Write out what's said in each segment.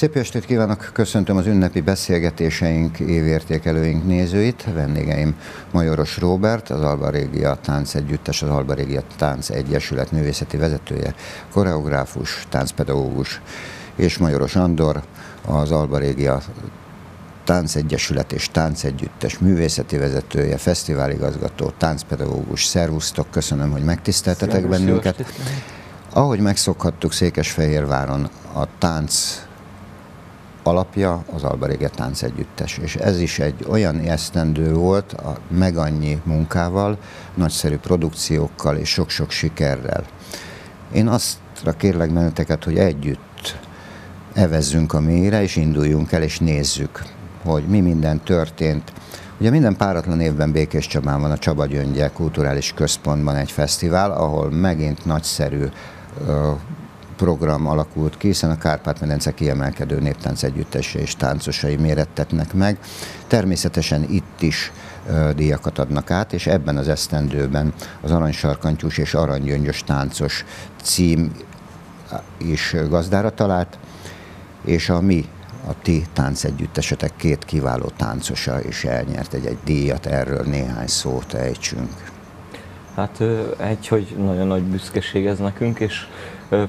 Szép estét kívánok, köszöntöm az ünnepi beszélgetéseink évértékelőink nézőit. Vendégeim Majoros Róbert, az Alba Régia Tánc Együttes, az Alba Régia Tánc Egyesület művészeti vezetője, koreográfus, táncpedagógus, és Majoros Andor, az Alba Régia Táncegyesület és Táncegyüttes művészeti vezetője, fesztiváligazgató, táncpedagógus. Szervusztok, köszönöm, hogy megtiszteltetek bennünket. Ahogy megszokhattuk Székesfehérváron, a tánc alapja az Alba Rége Tánc Együttes, és ez is egy olyan esztendő volt, a meg annyi munkával, nagyszerű produkciókkal és sok-sok sikerrel. Én aztra kérlek benneteket, hogy együtt evezzünk a mélyre, és induljunk el, és nézzük, hogy mi minden történt. Ugye minden páratlan évben Békés Csabán van a Csaba Gyöngye Kulturális Központban egy fesztivál, ahol megint nagyszerű program alakult ki, hiszen a Kárpát-medence kiemelkedő néptánc együttese és táncosai mérettetnek meg. Természetesen itt is díjakat adnak át, és ebben az esztendőben az Aranysarkantyús és Aranygyöngyös táncos cím is gazdára talált, és a mi a ti táncegyüttesetek két kiváló táncosa is elnyert egy, egy díjat, erről néhány szót ejtsünk. Hát egy, hogy nagyon nagy büszkeség ez nekünk, és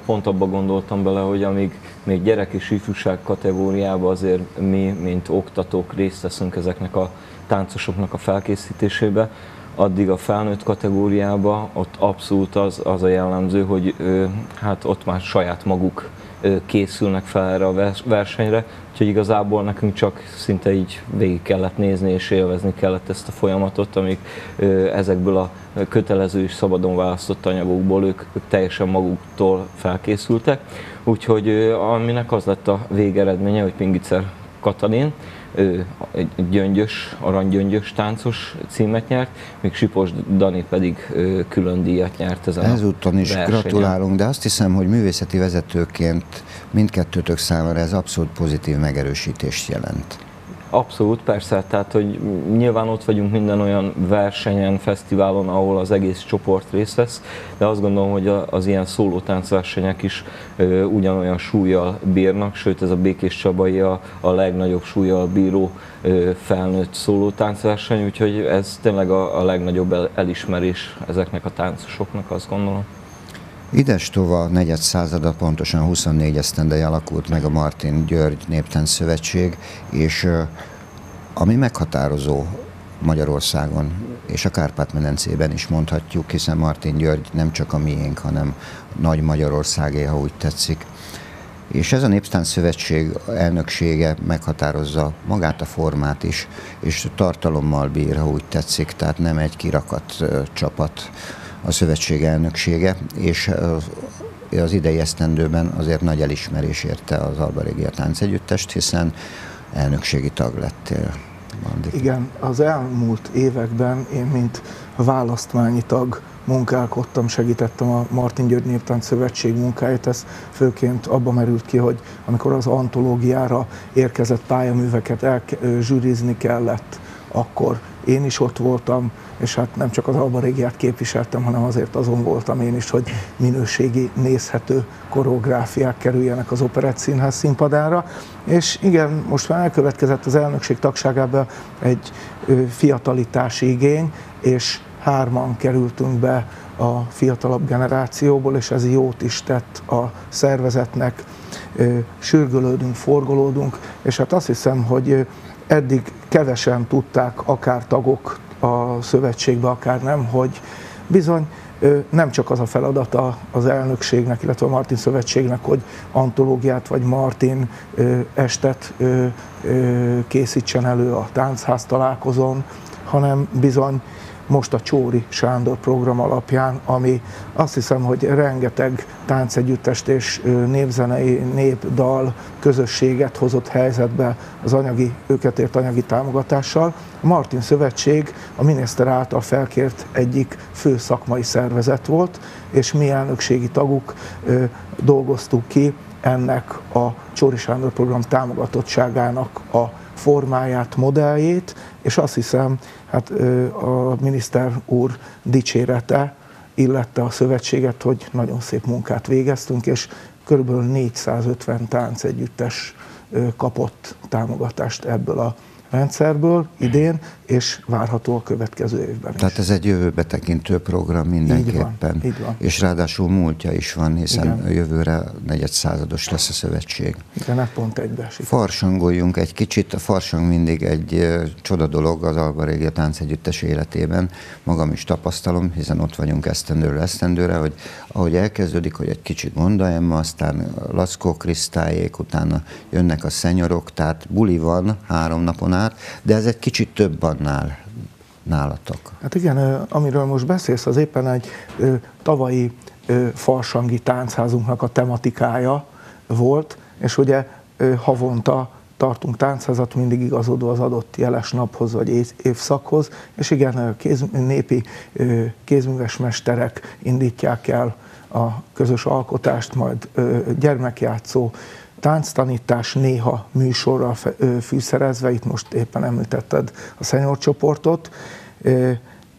pont abba gondoltam bele, hogy amíg még gyerek és ifjúság kategóriában azért mi, mint oktatók részt veszünk ezeknek a táncosoknak a felkészítésébe, addig a felnőtt kategóriába ott abszolút az, az a jellemző, hogy hát ott már saját maguk készülnek fel erre a versenyre, úgyhogy igazából nekünk csak szinte így végig kellett nézni és élvezni kellett ezt a folyamatot, amik ezekből a kötelező és szabadon választott anyagokból ők, ők teljesen maguktól felkészültek, úgyhogy aminek az lett a végeredménye, hogy Pingicer Katalin, egy gyöngyös, aranygyöngyös táncos címet nyert, míg Sipos Dani pedig külön díjat nyert ezen Ezúton is versenyen. gratulálunk, de azt hiszem, hogy művészeti vezetőként mindkettőtök számára ez abszolút pozitív megerősítést jelent. Abszolút, persze, tehát hogy nyilván ott vagyunk minden olyan versenyen, fesztiválon, ahol az egész csoport részt vesz, de azt gondolom, hogy az ilyen szólótáncversenyek is ö, ugyanolyan súlyjal bírnak, sőt ez a Békés Csabai a, a legnagyobb súlyjal bíró ö, felnőtt szólótáncverseny, úgyhogy ez tényleg a, a legnagyobb el, elismerés ezeknek a táncosoknak, azt gondolom. Idestova negyed százada, pontosan 24 esztendei alakult meg a Martin György Néptánc Szövetség, és ami meghatározó Magyarországon, és a Kárpát-medencében is mondhatjuk, hiszen Martin György nem csak a miénk, hanem nagy Magyarországé, ha úgy tetszik. És ez a Néptánc Szövetség elnöksége meghatározza magát a formát is, és tartalommal bír, ha úgy tetszik, tehát nem egy kirakat csapat, a szövetség elnöksége, és az idei esztendőben azért nagy elismerés érte az Alba Régia Táncegyüttest, hiszen elnökségi tag lettél. Mandik. Igen, az elmúlt években én, mint választmányi tag munkálkodtam, segítettem a Martin György Néptánc Szövetség munkáját, ez főként abba merült ki, hogy amikor az antológiára érkezett pályaműveket elzsűrizni kellett, akkor én is ott voltam, és hát nem csak az Alba Régiát képviseltem, hanem azért azon voltam én is, hogy minőségi, nézhető koreográfiák kerüljenek az Operett Színház színpadára. És igen, most már elkövetkezett az elnökség tagságában egy fiatalitási igény, és hárman kerültünk be a fiatalabb generációból, és ez jót is tett a szervezetnek. Sürgölődünk, forgolódunk, és hát azt hiszem, hogy eddig kevesen tudták, akár tagok a szövetségbe, akár nem, hogy bizony nem csak az a feladata az elnökségnek, illetve a Martin Szövetségnek, hogy antológiát vagy Martin estet készítsen elő a táncház találkozón, hanem bizony most a Csóri Sándor program alapján, ami azt hiszem, hogy rengeteg táncegyüttest és népzenei, népdal közösséget hozott helyzetbe az anyagi, őket ért anyagi támogatással. A Martin Szövetség a miniszter által felkért egyik fő szakmai szervezet volt, és mi elnökségi taguk dolgoztuk ki ennek a Csóri Sándor program támogatottságának a formáját, modelljét, és azt hiszem, hát a miniszter úr dicsérete illette a szövetséget, hogy nagyon szép munkát végeztünk, és kb. 450 táncegyüttes kapott támogatást ebből a rendszerből idén, és várható a következő évben Tehát is. ez egy jövőbe tekintő program mindenképpen. Így van, így van. És ráadásul múltja is van, hiszen Igen. jövőre negyed százados lesz a szövetség. Igen, hát pont egybeesik. Farsangoljunk egy kicsit. A farsang mindig egy csoda dolog az Alba Régia Táncegyüttes életében. Magam is tapasztalom, hiszen ott vagyunk esztendőről esztendőre, hogy ahogy elkezdődik, hogy egy kicsit Monda Emma, aztán Laszkó Krisztályék, utána jönnek a szenyorok, tehát buli van három napon át, de ez egy kicsit több annál nálatok. Hát igen, amiről most beszélsz, az éppen egy tavalyi farsangi táncházunknak a tematikája volt, és ugye havonta tartunk táncházat, mindig igazodva az adott jeles naphoz vagy év- évszakhoz, és igen, kéz, népi kézműves mesterek indítják el a közös alkotást, majd gyermekjátszó, tánctanítás néha műsorral fűszerezve, itt most éppen említetted a senior csoportot,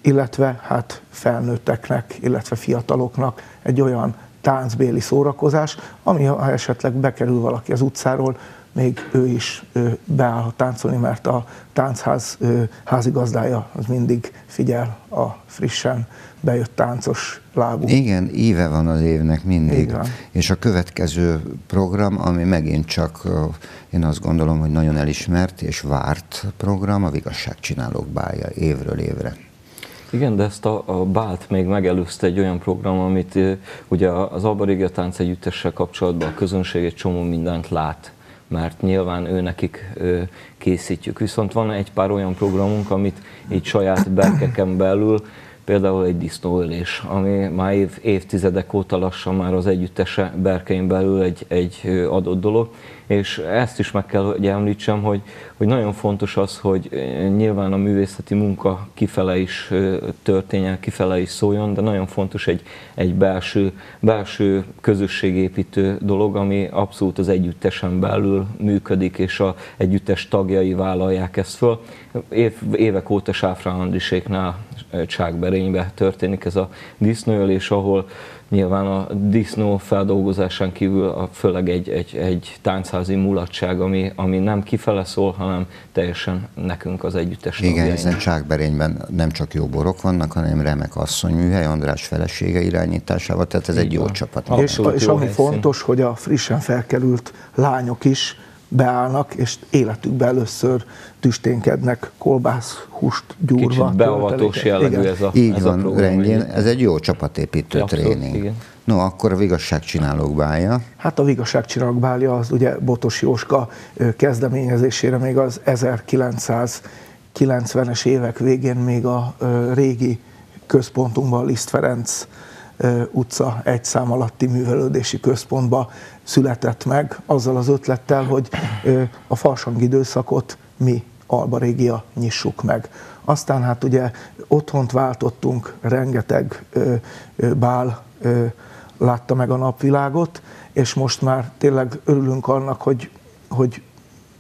illetve hát felnőtteknek, illetve fiataloknak egy olyan táncbéli szórakozás, ami ha esetleg bekerül valaki az utcáról, még ő is beállhat táncolni, mert a táncház házigazdája az mindig figyel a frissen bejött táncos lábú. Igen, íve van az évnek mindig. Van. És a következő program, ami megint csak, én azt gondolom, hogy nagyon elismert és várt program, a Vigasságcsinálók bája évről évre. Igen, de ezt a, a Bált még megelőzte egy olyan program, amit ugye az Alba Régia Tánc Együttessel kapcsolatban a közönség egy csomó mindent lát, mert nyilván ő nekik készítjük. Viszont van egy pár olyan programunk, amit így saját berkeken belül, például egy disznóölés, ami már év, évtizedek óta lassan már az együttese berkein belül egy, egy adott dolog, és ezt is meg kell, hogy említsem, hogy, hogy nagyon fontos az, hogy nyilván a művészeti munka kifele is történjen, kifele is szóljon, de nagyon fontos egy, egy belső, belső közösségépítő dolog, ami abszolút az együttesen belül működik, és a együttes tagjai vállalják ezt föl. Év, évek óta Sáfrán Andriséknál Csákberénybe történik ez a disznóölés, ahol nyilván a disznó feldolgozásán kívül a, főleg egy, egy, egy táncházi mulatság, ami, ami nem kifele szól, hanem teljesen nekünk az együttes Igen, hiszen Csákberényben nem csak jó borok vannak, hanem remek asszonyműhely, András felesége irányításával, tehát ez egy jó van. csapat. Ah. És, és jó ami helyszín. fontos, hogy a frissen felkerült lányok is beállnak, és életükben először tüsténkednek, kolbász, húst gyúrva. Kicsit beavatós jellegű Igen. ez a, Így ez a van, program. rendjén. Ez egy jó csapatépítő Abszolút, tréning. igen. No, akkor a Vigasságcsinálók bája. Hát a Vigasságcsinak bálja az ugye Botos Jóska kezdeményezésére még az 1990-es évek végén még a régi központunkban, Liszt Ferenc utca egy szám alatti művelődési központba született meg, azzal az ötlettel, hogy a farsang időszakot mi Alba Régia nyissuk meg. Aztán hát ugye otthont váltottunk, rengeteg bál látta meg a napvilágot, és most már tényleg örülünk annak, hogy, hogy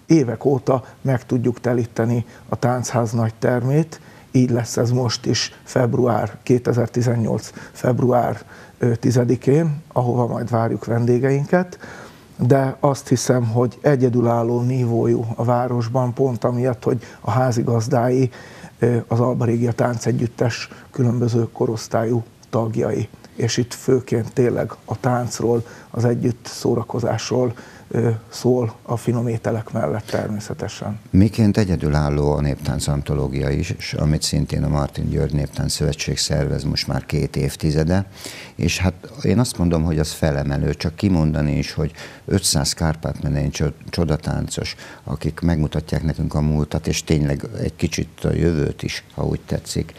évek óta meg tudjuk telíteni a táncház nagy termét, így lesz ez most is február 2018. február ö, 10-én, ahova majd várjuk vendégeinket, de azt hiszem, hogy egyedülálló nívójú a városban, pont amiatt, hogy a házigazdái az Alba Régia Táncegyüttes különböző korosztályú tagjai. És itt főként tényleg a táncról, az együtt szórakozásról szól a finom ételek mellett természetesen. Miként egyedülálló a néptánc antológia is, amit szintén a Martin György Néptánc Szövetség szervez most már két évtizede, és hát én azt mondom, hogy az felemelő, csak kimondani is, hogy 500 kárpátmenei csodatáncos, akik megmutatják nekünk a múltat, és tényleg egy kicsit a jövőt is, ha úgy tetszik.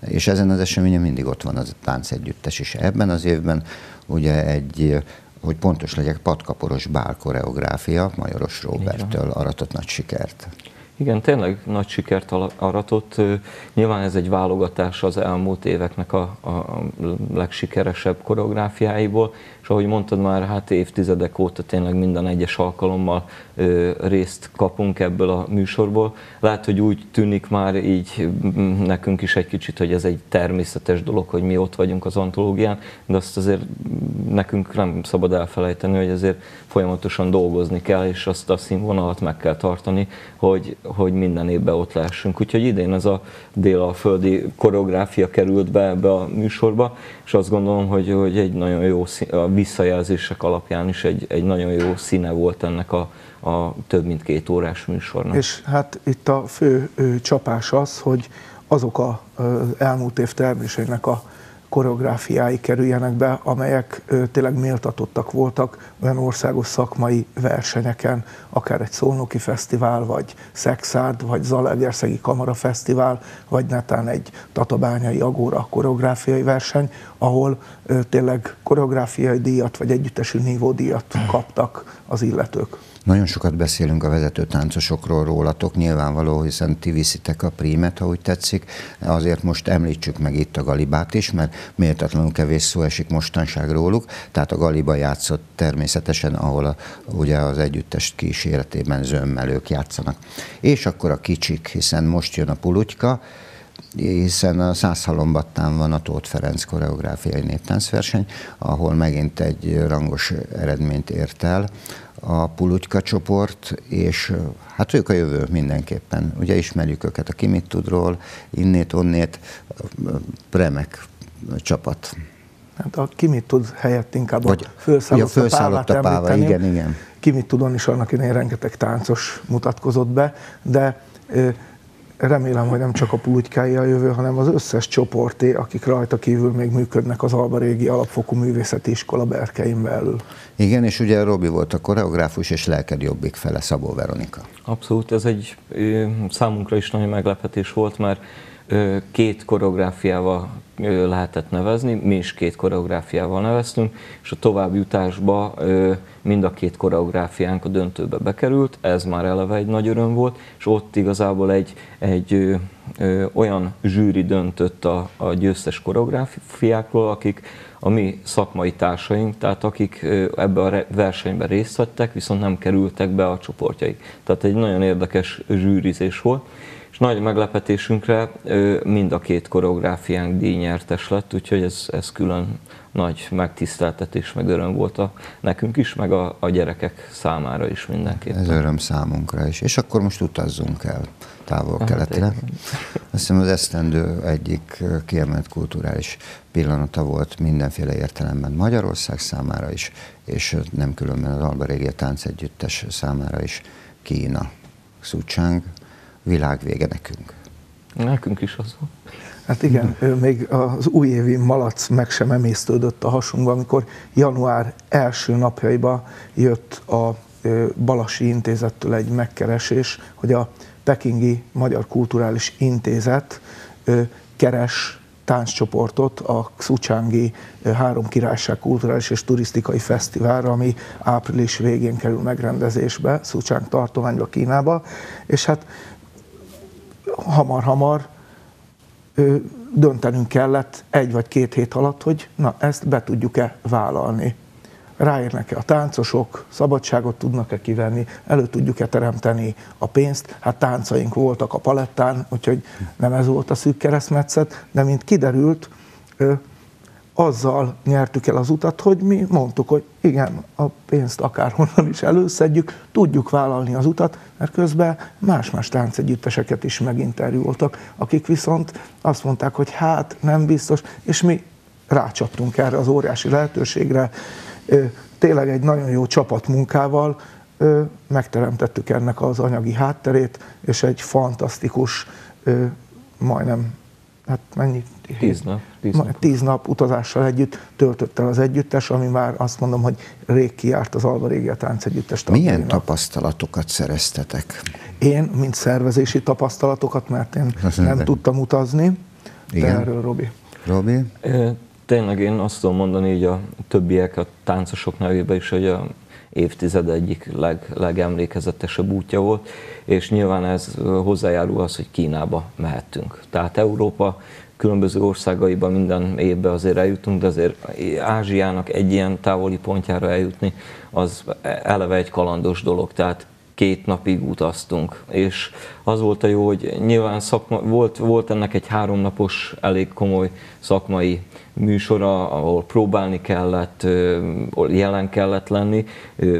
És ezen az eseményen mindig ott van az a tánc együttes, és ebben az évben ugye egy hogy pontos legyek, patkaporos bál koreográfia Majoros Roberttől aratott nagy sikert. Igen, tényleg nagy sikert aratott. Nyilván ez egy válogatás az elmúlt éveknek a, a legsikeresebb koreográfiáiból, és ahogy mondtad már, hát évtizedek óta tényleg minden egyes alkalommal részt kapunk ebből a műsorból. Lehet, hogy úgy tűnik már így nekünk is egy kicsit, hogy ez egy természetes dolog, hogy mi ott vagyunk az antológián, de azt azért nekünk nem szabad elfelejteni, hogy azért folyamatosan dolgozni kell, és azt a színvonalat meg kell tartani, hogy, hogy minden évben ott lehessünk. Úgyhogy idén ez a délalföldi koreográfia került be ebbe a műsorba, és azt gondolom, hogy, hogy egy nagyon jó, a visszajelzések alapján is egy, egy nagyon jó színe volt ennek a, a több mint két órás műsornak. És hát itt a fő ő, csapás az, hogy azok a elmúlt év terméseinek a koreográfiái kerüljenek be, amelyek tényleg méltatottak voltak olyan országos szakmai versenyeken, akár egy Szolnoki Fesztivál, vagy Szexárd, vagy Zalaegerszegi Kamara Fesztivál, vagy netán egy Tatabányai Agóra koreográfiai verseny, ahol tényleg koreográfiai díjat, vagy együttesű nívódíjat kaptak az illetők. Nagyon sokat beszélünk a vezető táncosokról rólatok, nyilvánvaló, hiszen ti viszitek a prímet, ha úgy tetszik. Azért most említsük meg itt a Galibát is, mert méltatlanul kevés szó esik mostanság róluk. Tehát a Galiba játszott természetesen, ahol a, ugye az együttes kíséretében zömmelők játszanak. És akkor a kicsik, hiszen most jön a pulutyka, hiszen a Százhalombattán van a Tóth Ferenc koreográfiai néptáncverseny, ahol megint egy rangos eredményt ért el a Pulutyka csoport, és hát ők a jövő mindenképpen. Ugye ismerjük őket a Kimit tudról, innét, onnét, remek csapat. Hát a Kimit tud helyett inkább Vagy, a felszállott, ja, felszállott a páva, igen, igen. Kimit tudon is annak idején rengeteg táncos mutatkozott be, de remélem, hogy nem csak a pulutykái a jövő, hanem az összes csoporté, akik rajta kívül még működnek az Alba Régi Alapfokú Művészeti Iskola berkein belül. Igen, és ugye Robi volt a koreográfus, és lelked jobbik fele Szabó Veronika. Abszolút, ez egy számunkra is nagyon meglepetés volt, mert két koreográfiával lehetett nevezni, mi is két koreográfiával neveztünk, és a továbbjutásba mind a két koreográfiánk a döntőbe bekerült, ez már eleve egy nagy öröm volt, és ott igazából egy, egy olyan zsűri döntött a, a győztes koreográfiákról, akik a mi szakmai társaink, tehát akik ebbe a versenybe részt vettek, viszont nem kerültek be a csoportjaik. Tehát egy nagyon érdekes zsűrizés volt nagy meglepetésünkre mind a két koreográfiánk díjnyertes lett, úgyhogy ez, ez külön nagy megtiszteltetés, meg öröm volt a, nekünk is, meg a, a gyerekek számára is mindenképpen. Ez öröm számunkra is. És akkor most utazzunk el távol-keletre. Hát, Azt hiszem az esztendő egyik kiemelt kulturális pillanata volt mindenféle értelemben Magyarország számára is, és nem különben az Alba Régia Táncegyüttes számára is Kína. Szucsáng, világvége nekünk. Nekünk is az van. Hát igen, még az újévi malac meg sem emésztődött a hasunkba, amikor január első napjaiba jött a Balasi Intézettől egy megkeresés, hogy a Pekingi Magyar Kulturális Intézet keres tánccsoportot a Xuchangi Három Királyság Kulturális és Turisztikai Fesztiválra, ami április végén kerül megrendezésbe, Xuchang tartományba, Kínába, és hát hamar-hamar döntenünk kellett egy vagy két hét alatt, hogy na ezt be tudjuk-e vállalni. Ráérnek-e a táncosok, szabadságot tudnak-e kivenni, elő tudjuk-e teremteni a pénzt. Hát táncaink voltak a palettán, úgyhogy nem ez volt a szűk keresztmetszet, de mint kiderült, azzal nyertük el az utat, hogy mi mondtuk, hogy igen, a pénzt akárhonnan is előszedjük, tudjuk vállalni az utat, mert közben más-más táncegyütteseket is meginterjúoltak, akik viszont azt mondták, hogy hát nem biztos, és mi rácsaptunk erre az óriási lehetőségre, tényleg egy nagyon jó csapatmunkával megteremtettük ennek az anyagi hátterét, és egy fantasztikus, majdnem, hát mennyi Tíz nap. Tíz nap. tíz nap utazással együtt töltött el az együttes, ami már azt mondom, hogy rég kiárt az Alba Régia Tánc Együttes Milyen tapasztalatokat szereztetek? Én, mint szervezési tapasztalatokat, mert én azt nem de. tudtam utazni. Igen. De erről Robi. Robi? Tényleg én azt tudom mondani így a többiek, a táncosok nevében is, hogy a, évtized egyik leg, legemlékezetesebb útja volt, és nyilván ez hozzájárul az, hogy Kínába mehettünk. Tehát Európa különböző országaiban minden évben azért eljutunk, de azért Ázsiának egy ilyen távoli pontjára eljutni, az eleve egy kalandos dolog, tehát két napig utaztunk, és az volt a jó, hogy nyilván szakma, volt, volt ennek egy háromnapos, elég komoly szakmai műsora, ahol próbálni kellett, jelen kellett lenni,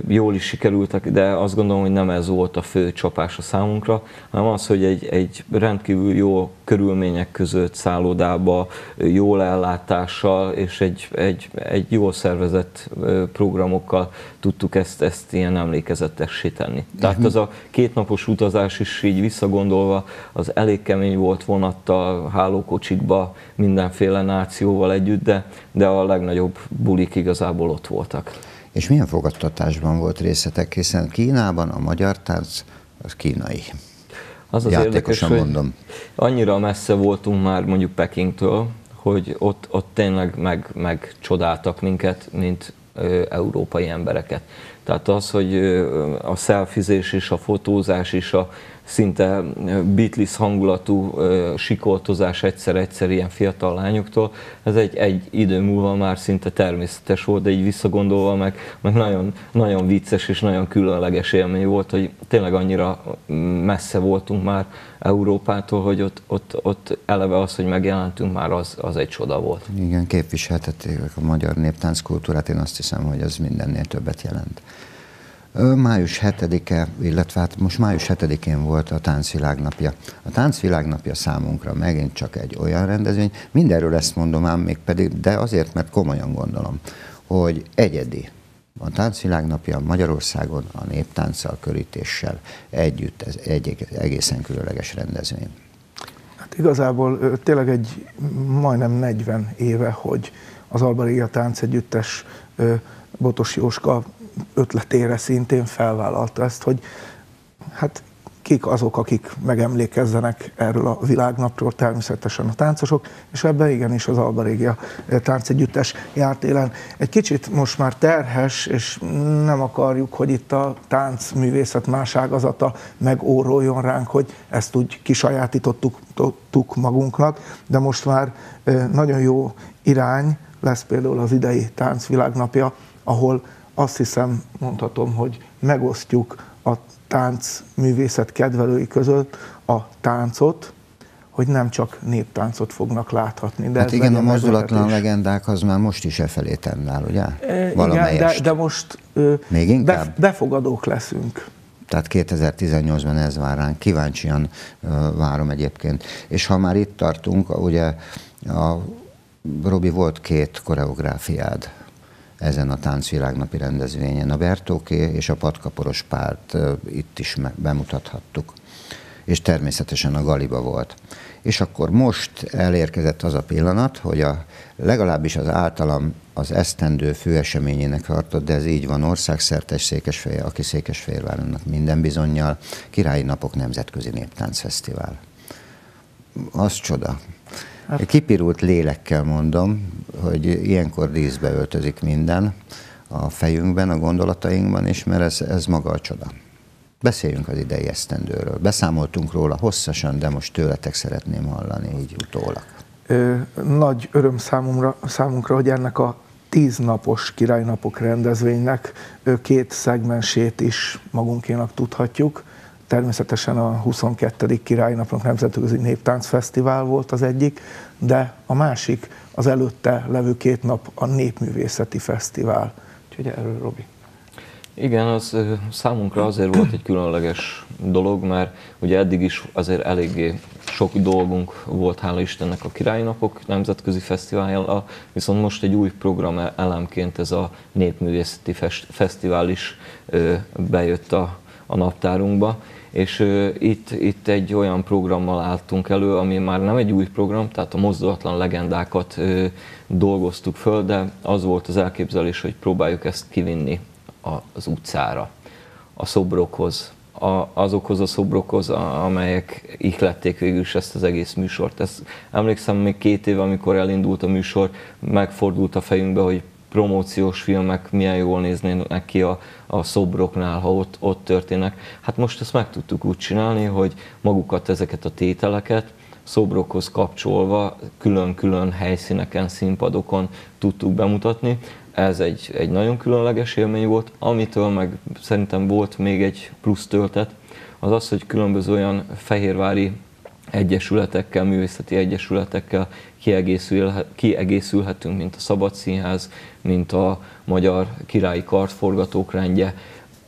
jól is sikerültek, de azt gondolom, hogy nem ez volt a fő csapás a számunkra, hanem az, hogy egy, egy rendkívül jó körülmények között szállodába, jól ellátással és egy, egy, egy jól szervezett programokkal tudtuk ezt, ezt ilyen emlékezetessé tenni. Tehát az a kétnapos utazás is így visszagondolva, az elég kemény volt vonattal, hálókocsikba, mindenféle nációval együtt, de, de a legnagyobb bulik igazából ott voltak. És milyen fogadtatásban volt részletek, hiszen Kínában a magyar tánc az kínai. Az az érdekes, hogy mondom. annyira messze voltunk már mondjuk Pekingtől, hogy ott, ott tényleg meg, megcsodáltak minket, mint európai embereket. Tehát az, hogy a szelfizés és a fotózás és a szinte Beatles hangulatú sikoltozás egyszer-egyszer ilyen fiatal lányoktól, ez egy, egy idő múlva már szinte természetes volt, de így visszagondolva meg, meg nagyon, nagyon vicces és nagyon különleges élmény volt, hogy tényleg annyira messze voltunk már Európától, hogy ott, ott, ott eleve az, hogy megjelentünk már, az, az egy csoda volt. Igen, képviseltették a magyar néptánc kultúrát, én azt hiszem, hogy az mindennél többet jelent. Május 7-e, illetve hát most május 7-én volt a Táncvilágnapja. A Táncvilágnapja számunkra megint csak egy olyan rendezvény, mindenről ezt mondom ám még pedig, de azért, mert komolyan gondolom, hogy egyedi. A Táncvilágnapja Magyarországon a néptánccal, körítéssel együtt, ez egy egészen különleges rendezvény. Hát igazából tényleg egy majdnem 40 éve, hogy az Alba Tánc Együttes Botos Jóska ötletére szintén felvállalta ezt, hogy hát kik azok, akik megemlékezzenek erről a világnapról, természetesen a táncosok, és ebben igenis az Alba Régia táncegyüttes járt élen. Egy kicsit most már terhes, és nem akarjuk, hogy itt a táncművészet más ágazata megóroljon ránk, hogy ezt úgy kisajátítottuk magunknak, de most már nagyon jó irány lesz például az idei táncvilágnapja, ahol azt hiszem, mondhatom, hogy megosztjuk a táncművészet kedvelői között a táncot, hogy nem csak néptáncot fognak láthatni. De hát igen, a mozdulatlan legendák az már most is e felé tendál, ugye? E, igen, de, de most Még inkább? Be, befogadók leszünk. Tehát 2018-ban ez vár ránk, kíváncsian várom egyébként. És ha már itt tartunk, ugye a Robi volt két koreográfiád ezen a táncvilágnapi rendezvényen. A Bertóké és a Patkaporos párt itt is bemutathattuk. És természetesen a Galiba volt. És akkor most elérkezett az a pillanat, hogy a, legalábbis az általam az esztendő főeseményének tartott, de ez így van országszerte Székesfehér, aki Székesfehérváronnak minden bizonyal, Királyi Napok Nemzetközi Néptáncfesztivál. Az csoda. Hát. Kipirult lélekkel mondom, hogy ilyenkor díszbe öltözik minden a fejünkben, a gondolatainkban is, mert ez, ez maga a csoda. Beszéljünk az idei esztendőről. Beszámoltunk róla hosszasan, de most tőletek szeretném hallani így utólag. Ö, nagy öröm számomra, számunkra, hogy ennek a tíz napos királynapok rendezvénynek két szegmensét is magunkénak tudhatjuk. Természetesen a 22. királynapnak Nemzetközi Néptáncfesztivál volt az egyik, de a másik az előtte levő két nap a Népművészeti Fesztivál. Úgyhogy erről Robi. Igen, az számunkra azért volt egy különleges dolog, mert ugye eddig is azért eléggé sok dolgunk volt, hála Istennek a Királynapok Nemzetközi Fesztivállal, viszont most egy új program elemként ez a Népművészeti Fesztivál is bejött a, a naptárunkba, és itt, itt egy olyan programmal álltunk elő, ami már nem egy új program, tehát a mozdulatlan legendákat dolgoztuk föl, de az volt az elképzelés, hogy próbáljuk ezt kivinni az utcára, a szobrokhoz, a, azokhoz a szobrokhoz, a, amelyek ihlették végül is ezt az egész műsort. Ezt, emlékszem, még két éve, amikor elindult a műsor, megfordult a fejünkbe, hogy promóciós filmek milyen jól néznének ki a, a szobroknál, ha ott, ott történnek. Hát most ezt meg tudtuk úgy csinálni, hogy magukat, ezeket a tételeket szobrokhoz kapcsolva külön-külön helyszíneken, színpadokon tudtuk bemutatni. Ez egy, egy nagyon különleges élmény volt, amitől meg szerintem volt még egy plusz töltet, az az, hogy különböző olyan fehérvári egyesületekkel, művészeti egyesületekkel kiegészülhetünk, mint a Szabad Színház, mint a Magyar Királyi Kartforgatók rendje,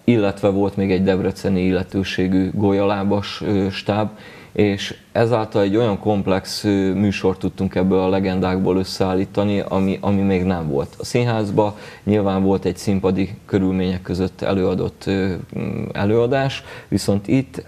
illetve volt még egy debreceni illetőségű golyalábas stáb, és ezáltal egy olyan komplex műsort tudtunk ebből a legendákból összeállítani, ami, ami még nem volt. A színházban nyilván volt egy színpadi körülmények között előadott előadás, viszont itt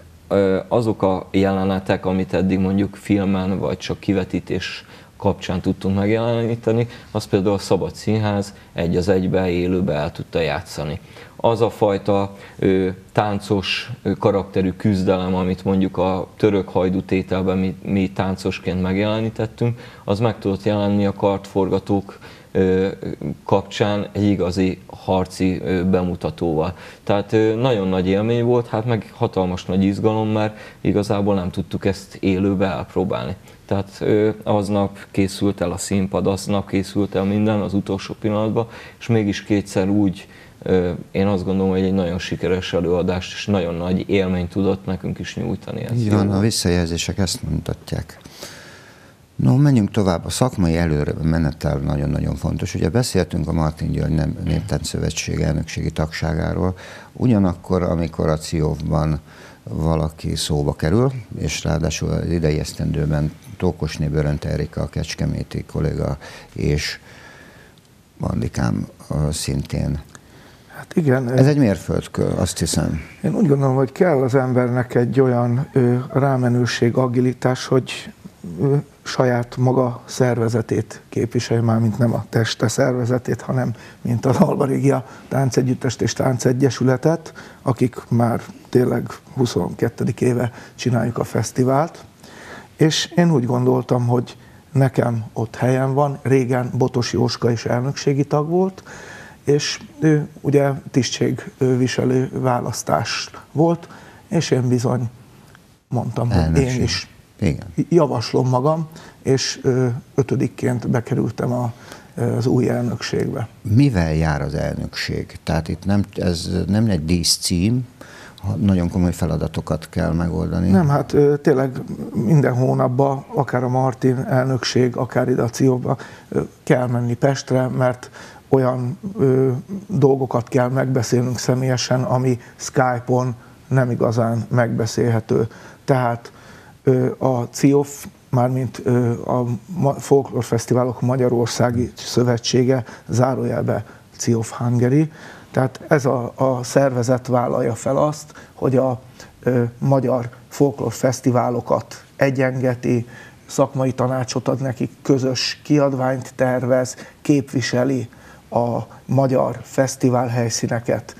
azok a jelenetek, amit eddig mondjuk filmen vagy csak kivetítés kapcsán tudtunk megjeleníteni, az például a Szabad Színház egy az egybe élőbe el tudta játszani. Az a fajta ö, táncos ö, karakterű küzdelem, amit mondjuk a török hajdu tételben mi, mi táncosként megjelenítettünk, az meg tudott jelenni a kartforgatók kapcsán egy igazi harci bemutatóval. Tehát nagyon nagy élmény volt, hát meg hatalmas nagy izgalom, mert igazából nem tudtuk ezt élőbe elpróbálni. Tehát aznap készült el a színpad, aznap készült el minden az utolsó pillanatban, és mégis kétszer úgy, én azt gondolom, hogy egy nagyon sikeres előadást és nagyon nagy élményt tudott nekünk is nyújtani. Így van, a visszajelzések ezt mutatják. No, menjünk tovább. A szakmai előre menetel nagyon-nagyon fontos. Ugye beszéltünk a Martin György Néptánc Szövetség elnökségi tagságáról, ugyanakkor, amikor a CIOV-ban valaki szóba kerül, és ráadásul az idei esztendőben Tókosné Börönt Erika, a Kecskeméti kolléga, és Bandikám szintén. Hát igen. Ez egy mérföldkő, azt hiszem. Én úgy gondolom, hogy kell az embernek egy olyan ö, rámenőség, agilitás, hogy saját maga szervezetét képviselje, már mint nem a teste szervezetét, hanem mint az Albarégia Táncegyüttest és Táncegyesületet, akik már tényleg 22. éve csináljuk a fesztivált. És én úgy gondoltam, hogy nekem ott helyen van, régen Botos Jóska is elnökségi tag volt, és ő ugye tisztségviselő választás volt, és én bizony mondtam, Elnökség. hogy én is igen. Javaslom magam, és ötödikként bekerültem a, az új elnökségbe. Mivel jár az elnökség? Tehát itt nem, ez nem egy díszcím, nagyon komoly feladatokat kell megoldani. Nem, hát tényleg minden hónapban, akár a Martin elnökség, akár ide a CIO-ba kell menni Pestre, mert olyan ö, dolgokat kell megbeszélnünk személyesen, ami Skype-on nem igazán megbeszélhető. Tehát a CIOF, mármint a Folklore Fesztiválok Magyarországi Szövetsége, zárójelbe CIOF Hungary, tehát ez a, a szervezet vállalja fel azt, hogy a ö, magyar folklor fesztiválokat egyengeti, szakmai tanácsot ad nekik, közös kiadványt tervez, képviseli a magyar fesztivál helyszíneket,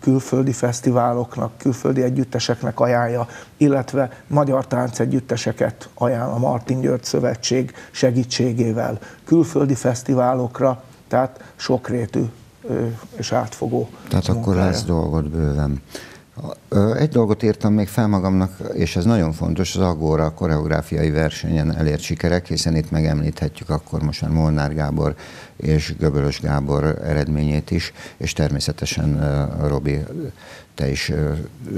külföldi fesztiváloknak, külföldi együtteseknek ajánlja, illetve magyar táncegyütteseket ajánl a Martin György Szövetség segítségével külföldi fesztiválokra, tehát sokrétű és átfogó Tehát munkája. akkor lesz dolgod bőven. Egy dolgot írtam még fel magamnak, és ez nagyon fontos, az Agóra koreográfiai versenyen elért sikerek, hiszen itt megemlíthetjük akkor most már Molnár Gábor és Göbölös Gábor eredményét is, és természetesen Robi, te is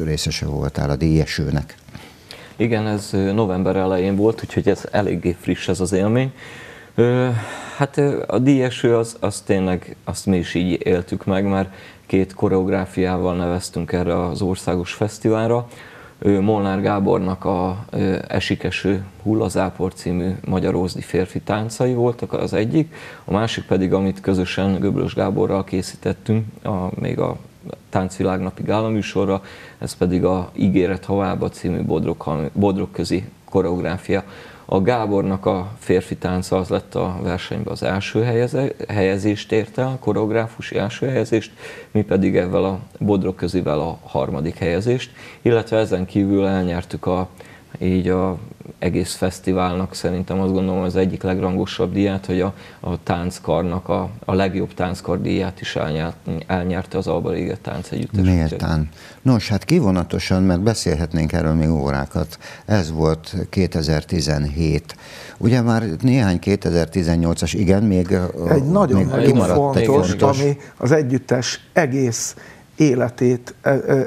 részese voltál a díjesőnek. Igen, ez november elején volt, úgyhogy ez eléggé friss ez az élmény. Hát a díjeső az, az tényleg, azt mi is így éltük meg, mert két koreográfiával neveztünk erre az országos fesztiválra. Molnár Gábornak a Esikeső Hullazápor című magyarózdi férfi táncai voltak az egyik, a másik pedig, amit közösen Göblös Gáborral készítettünk, a, még a táncvilágnapi gálaműsorra, ez pedig a Ígéret havába című bodrok közi koreográfia. A Gábornak a férfi tánca az lett a versenyben az első helyezést érte, a koreográfusi első helyezést, mi pedig ezzel a Bodrog közivel a harmadik helyezést, illetve ezen kívül elnyertük a, így a egész fesztiválnak szerintem azt gondolom az egyik legrangosabb díját, hogy a, a tánckarnak a, a legjobb tánckar díját is elnyert, elnyerte az Alba Rége Tánc Együttes. Méltán. Nos, hát kivonatosan, mert beszélhetnénk erről még órákat, ez volt 2017. Ugye már néhány 2018-as, igen, még Egy nagyon, még fontos, egy fontos, ami az együttes egész életét,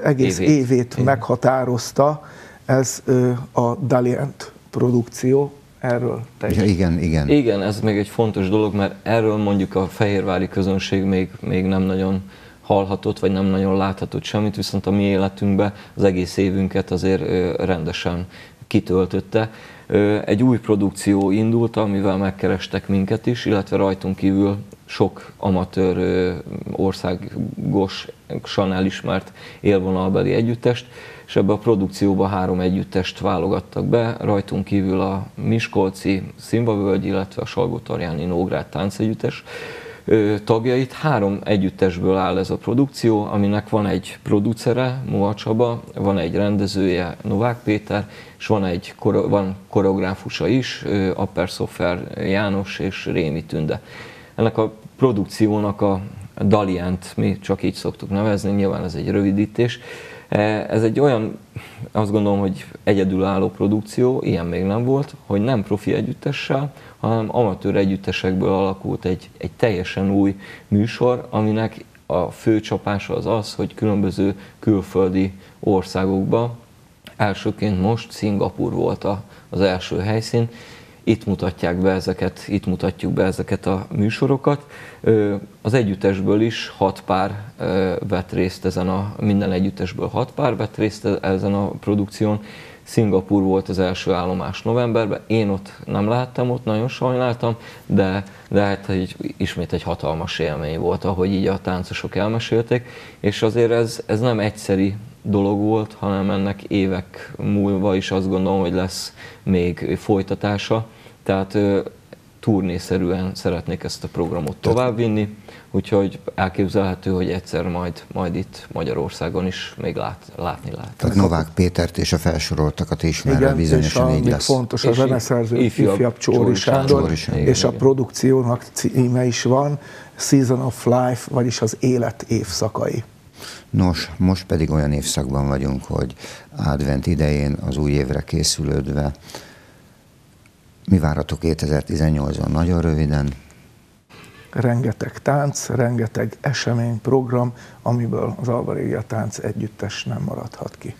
egész évét, évét meghatározta, ez a Dalient produkció, erről te ja, igen, igen. Igen, ez még egy fontos dolog, mert erről mondjuk a fehérvári közönség még, még nem nagyon hallhatott, vagy nem nagyon láthatott semmit, viszont a mi életünkben az egész évünket azért rendesen kitöltötte. Egy új produkció indult, amivel megkerestek minket is, illetve rajtunk kívül sok amatőr országosan elismert élvonalbeli együttest, és ebbe a produkcióba három együttest válogattak be, rajtunk kívül a Miskolci Szimbavölgy, illetve a Salgótarjáni Nógrád táncegyüttes tagjait. Három együttesből áll ez a produkció, aminek van egy producere, Moa Csaba, van egy rendezője, Novák Péter, és van egy van koreográfusa is, Apper Szofer János és Rémi Tünde. Ennek a produkciónak a Dalient mi csak így szoktuk nevezni, nyilván ez egy rövidítés. E, ez egy olyan, azt gondolom, hogy egyedülálló produkció, ilyen még nem volt, hogy nem profi együttessel, hanem amatőr együttesekből alakult egy, egy teljesen új műsor, aminek a fő csapása az az, hogy különböző külföldi országokba, elsőként most Szingapur volt az első helyszín, itt mutatják be ezeket, itt mutatjuk be ezeket a műsorokat. Az együttesből is hat pár vett részt ezen a, minden együttesből hat pár vett részt ezen a produkción. Szingapur volt az első állomás novemberben, én ott nem láttam, ott nagyon sajnáltam, de, de hát egy, ismét egy hatalmas élmény volt, ahogy így a táncosok elmesélték, és azért ez, ez nem egyszeri dolog volt, hanem ennek évek múlva is azt gondolom, hogy lesz még folytatása. Tehát turnészerűen szeretnék ezt a programot továbbvinni, úgyhogy elképzelhető, hogy egyszer majd, majd itt Magyarországon is még lát, látni lehet. Tehát Novák Pétert és a felsoroltakat ismerve bizonyosan így lesz. fontos, a zeneszerző ifjabb, ifjabb Csóri, Sándor, Csóri Sándor, és igen. a produkciónak címe is van, Season of Life, vagyis az élet évszakai. Nos, most pedig olyan évszakban vagyunk, hogy advent idején az új évre készülődve mi várható 2018-ban? Nagyon röviden. Rengeteg tánc, rengeteg esemény, program, amiből az Alba Régia Tánc együttes nem maradhat ki.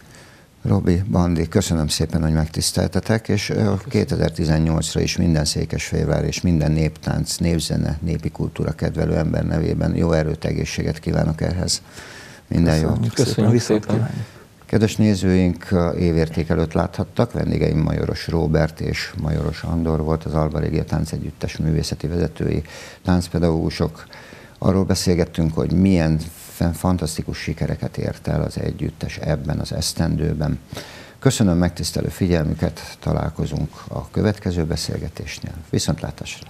Robi, Bandi, köszönöm szépen, hogy megtiszteltetek, és 2018-ra is minden Székesfehérvár és minden néptánc, népzene, népi kultúra kedvelő ember nevében jó erőt, egészséget kívánok ehhez. Minden Köszönjük jót. Köszönjük szépen. Kívánjuk. Kedves nézőink, évérték előtt láthattak, vendégeim Majoros Róbert és Majoros Andor volt, az Alba Régia Táncegyüttes művészeti vezetői táncpedagógusok. Arról beszélgettünk, hogy milyen fantasztikus sikereket ért el az együttes ebben az esztendőben. Köszönöm megtisztelő figyelmüket, találkozunk a következő beszélgetésnél. Viszontlátásra!